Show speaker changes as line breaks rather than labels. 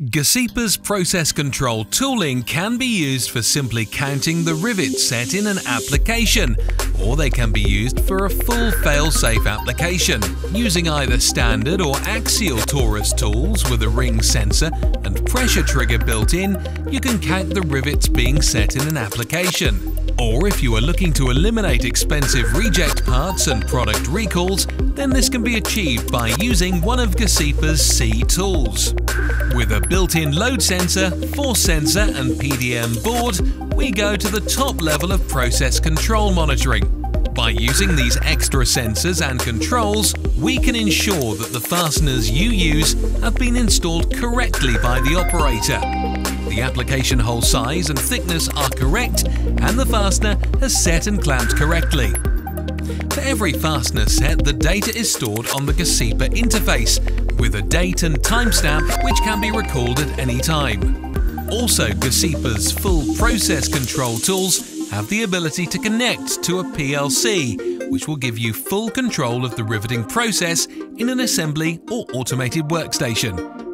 GESIPA's process control tooling can be used for simply counting the rivets set in an application, or they can be used for a full fail-safe application. Using either standard or axial Taurus tools with a ring sensor and pressure trigger built in, you can count the rivets being set in an application. Or if you are looking to eliminate expensive reject parts and product recalls, then this can be achieved by using one of GESIPA's C tools. With a built-in load sensor, force sensor and PDM board, we go to the top level of process control monitoring. By using these extra sensors and controls, we can ensure that the fasteners you use have been installed correctly by the operator. The application hole size and thickness are correct and the fastener has set and clamped correctly. For every fastener set, the data is stored on the GESIPA interface with a date and timestamp which can be recalled at any time. Also, GESIPA's full process control tools have the ability to connect to a PLC, which will give you full control of the riveting process in an assembly or automated workstation.